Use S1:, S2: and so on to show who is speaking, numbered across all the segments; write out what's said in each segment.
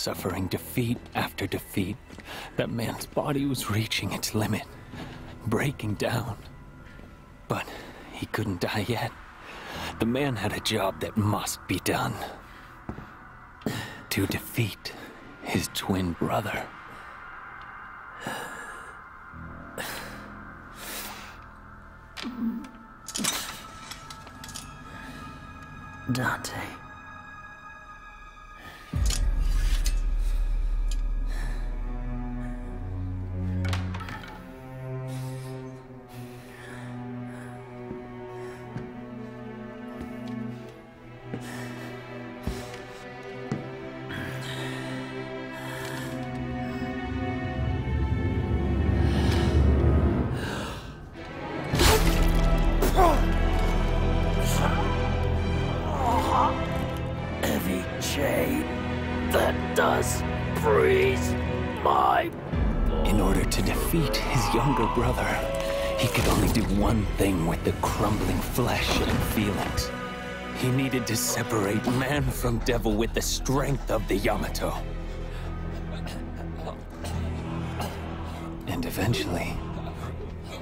S1: suffering defeat after defeat. That man's body was reaching its limit, breaking down. But he couldn't die yet. The man had a job that must be done. To defeat his twin brother.
S2: Dante.
S1: He needed to separate man from devil with the strength of the Yamato. And eventually,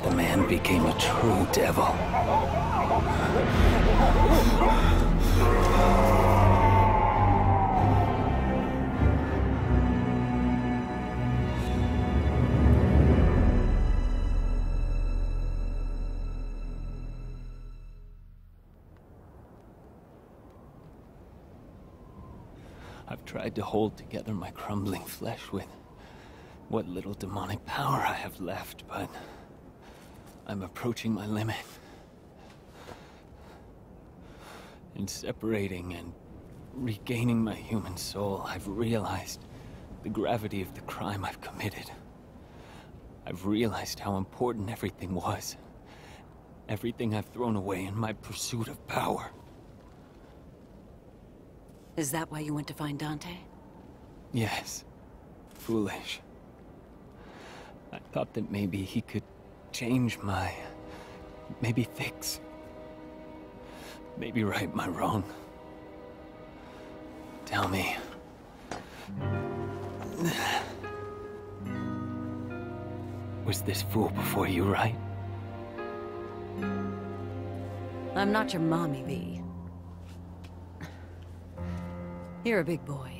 S1: the man became a true devil. Tried to hold together my crumbling flesh with what little demonic power I have left, but I'm approaching my limit. In separating and regaining my human soul, I've realized the gravity of the crime I've committed. I've realized how important everything was. Everything I've thrown away in my pursuit of power.
S2: Is that why you went to find Dante?
S1: Yes. Foolish. I thought that maybe he could change my... Maybe fix... Maybe right my wrong. Tell me. Was this fool before you, right?
S2: I'm not your mommy, V. You're a big boy.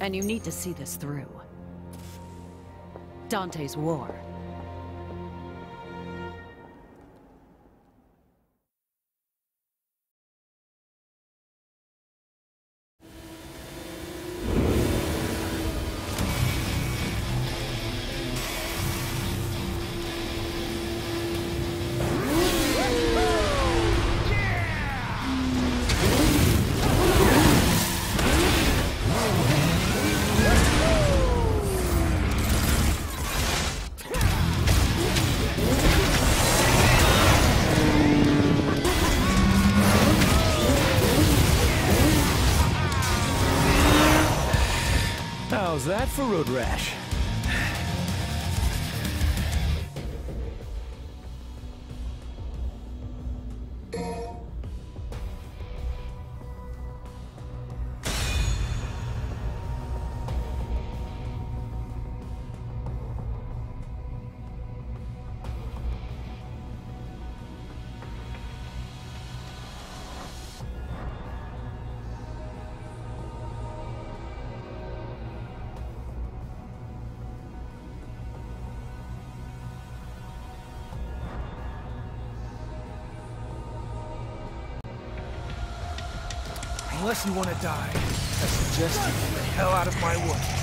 S2: And you need to see this through. Dante's war.
S3: How's that for road rash?
S4: Unless you want to die, I suggest you get the hell out of my way.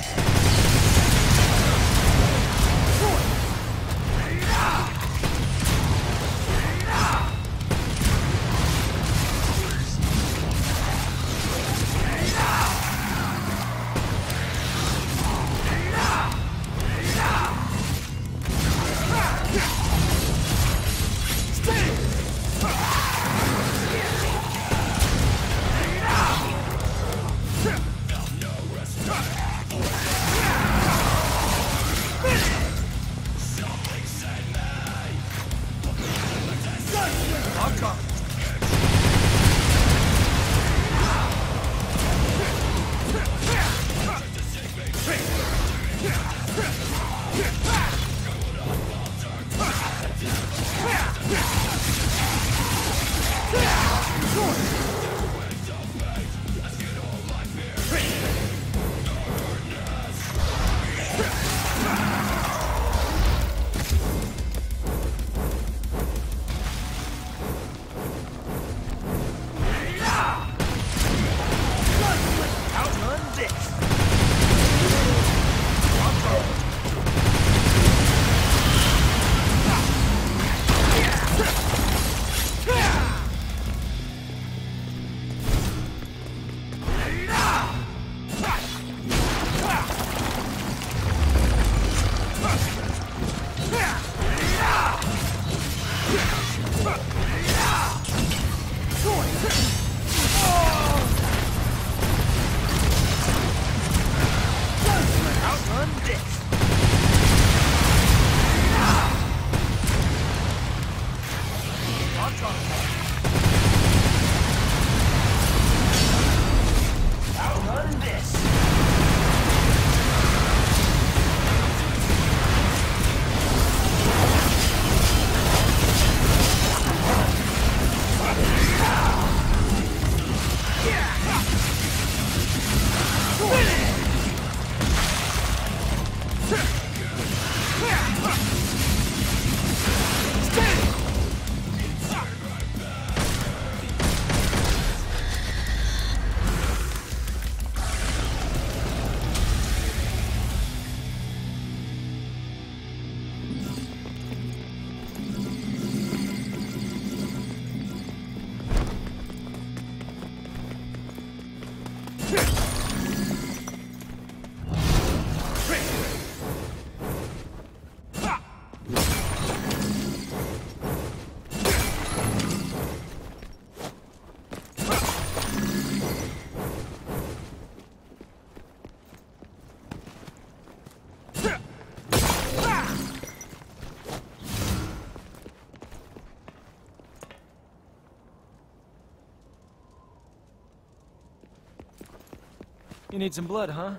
S3: You need some blood, huh?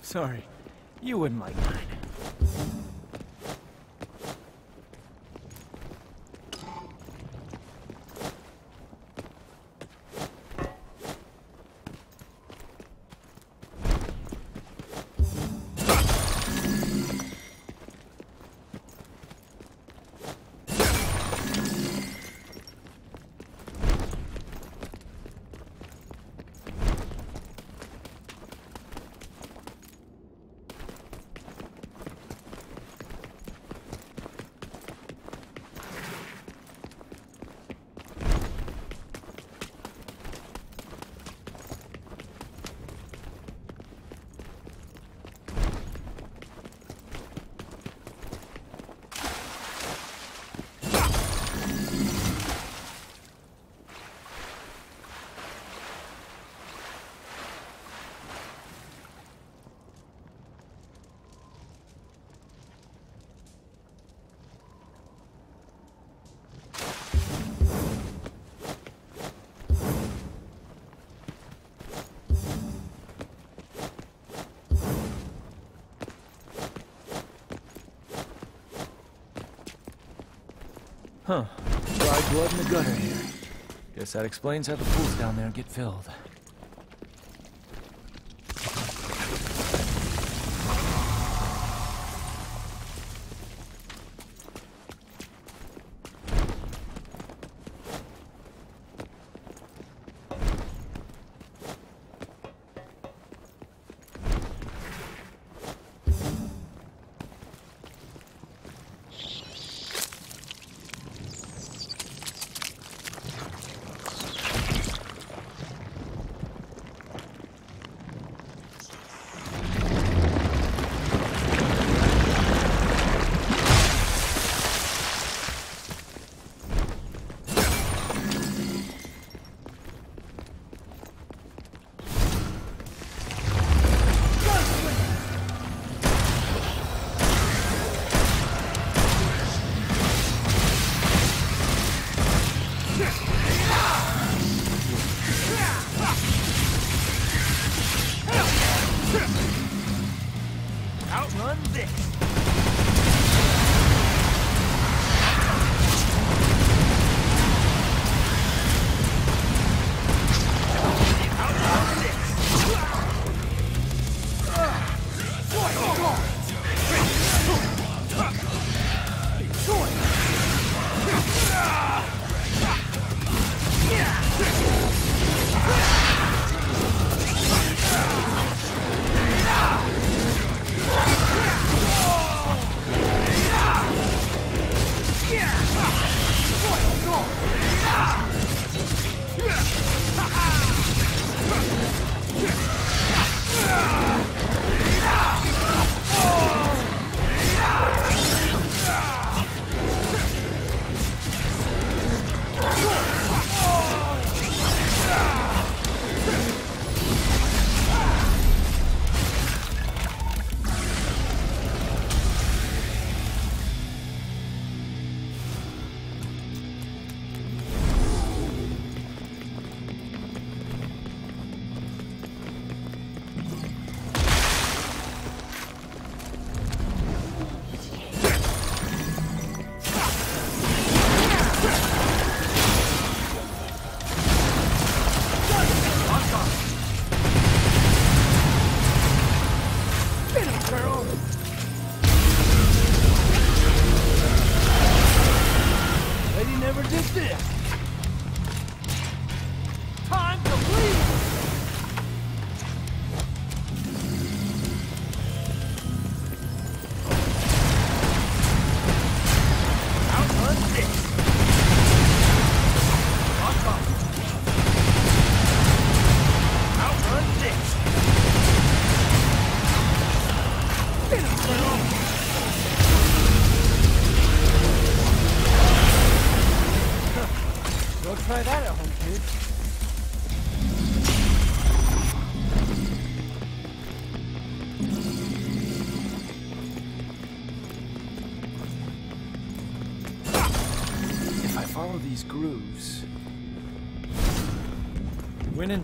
S3: Sorry, you wouldn't like mine. Huh. Dry blood in the gutter here. Guess that explains how the pools down there get filled. this.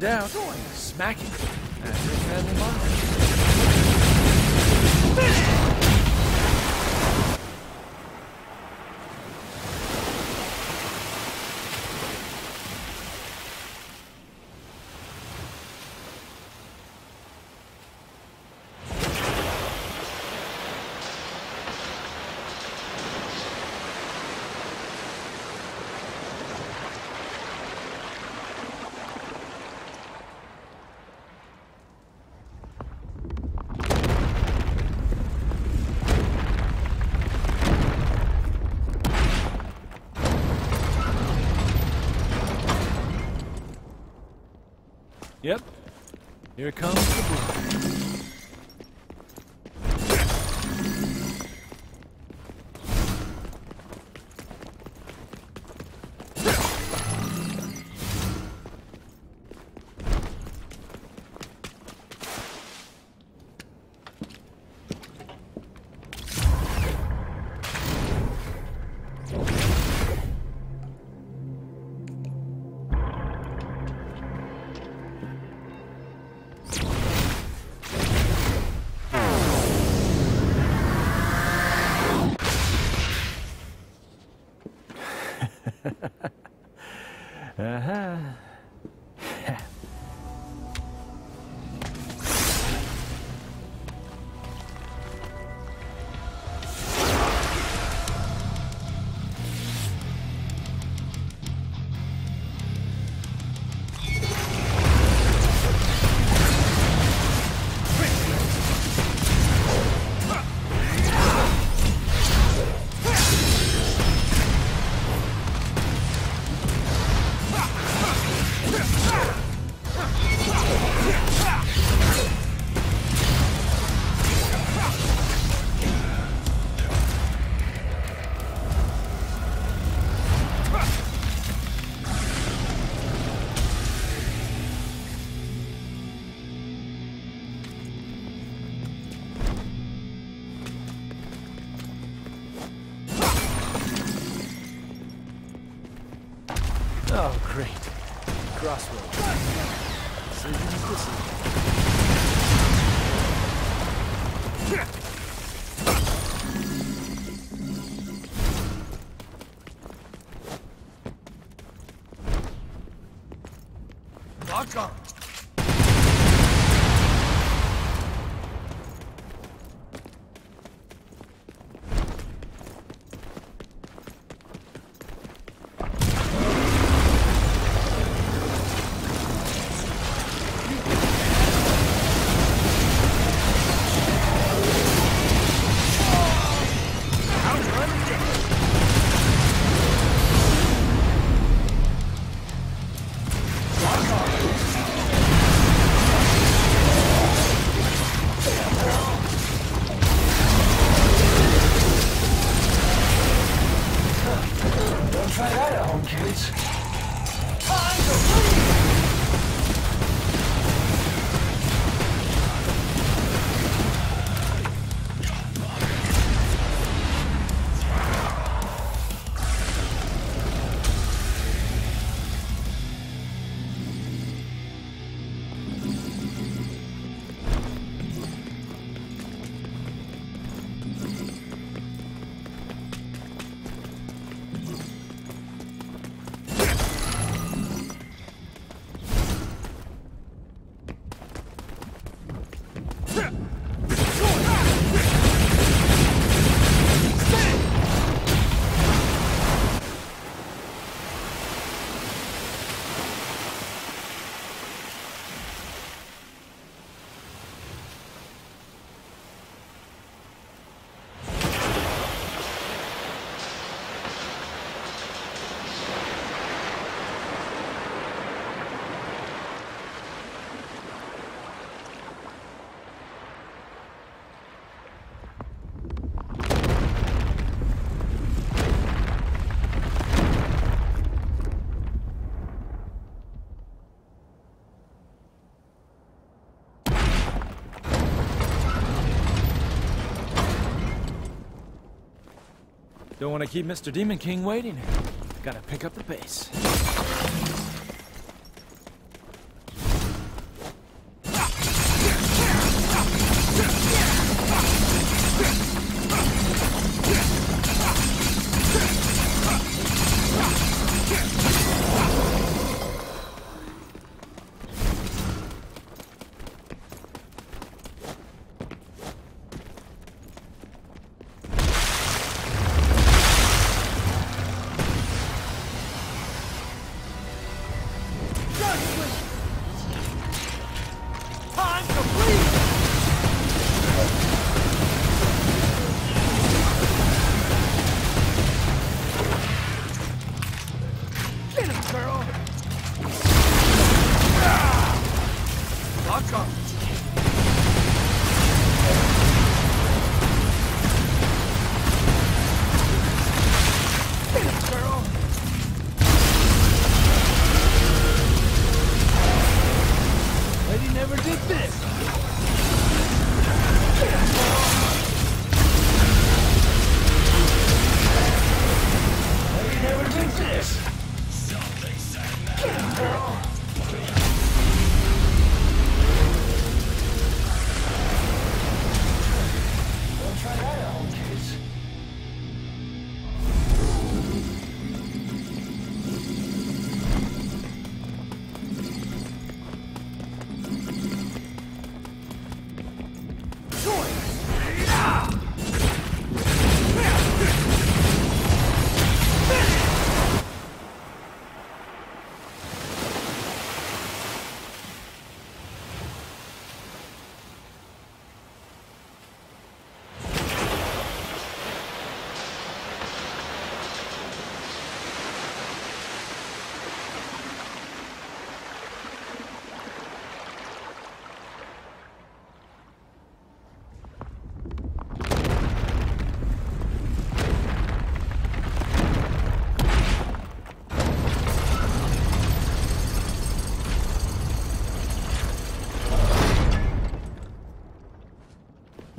S3: When in Here comes the blood. Uh-huh. Don't want to keep Mr. Demon King waiting. Gotta pick up the pace.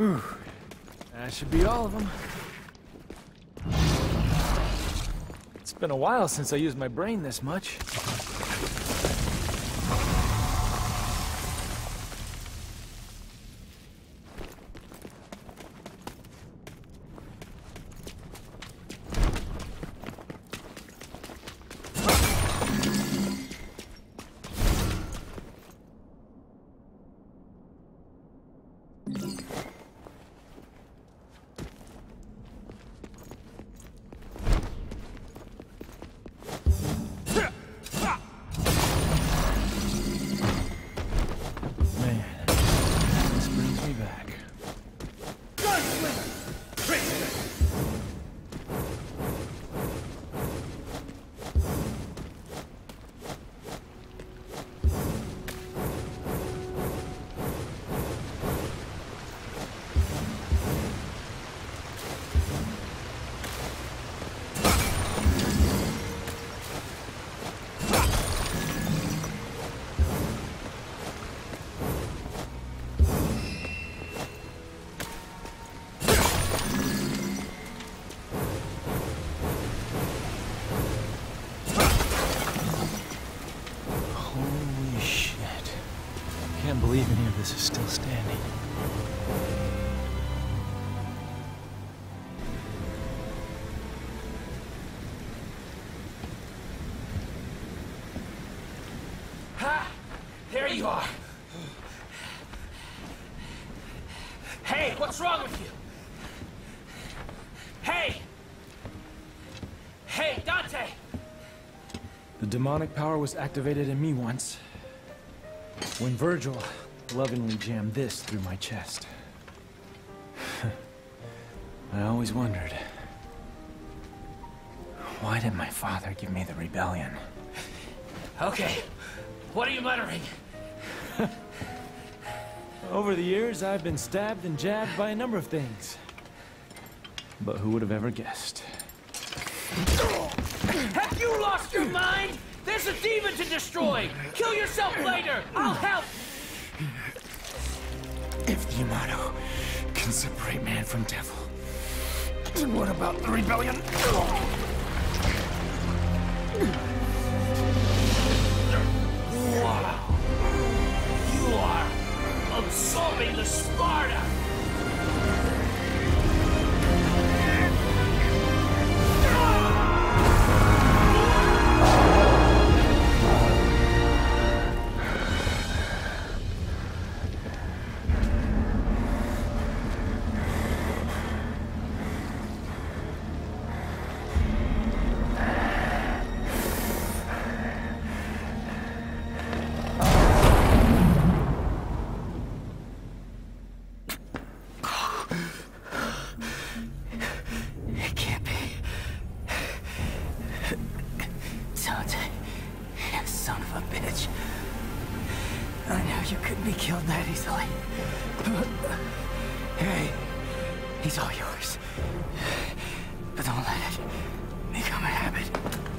S4: That should be all of them. It's been a while since I used my brain this much.
S5: What's wrong with you? Hey! Hey, Dante!
S3: The demonic power was activated in me once. When Vergil lovingly jammed this through my chest. I always wondered. Why did my father give me the rebellion?
S5: Okay, what are you muttering?
S3: Over the years, I've been stabbed and jabbed by a number of things. But who would have ever guessed?
S5: Have you lost your mind? There's a demon to destroy! Kill yourself later! I'll help!
S3: If the Yamato can separate man from devil, then
S1: what about the rebellion?
S6: He's all yours. But don't let it become a habit.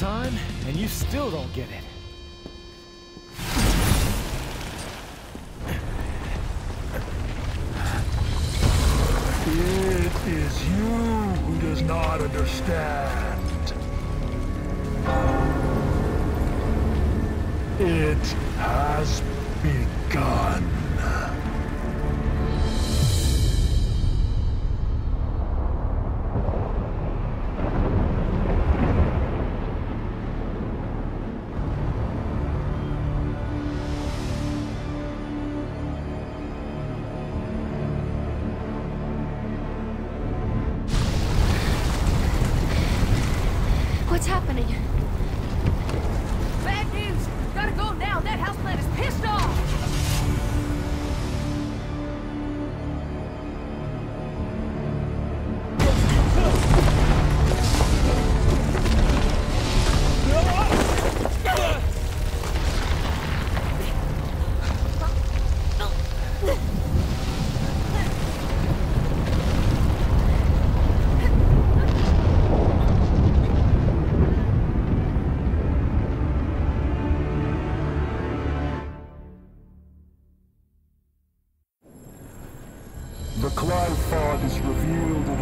S5: time, and you still don't get it.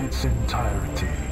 S7: its entirety.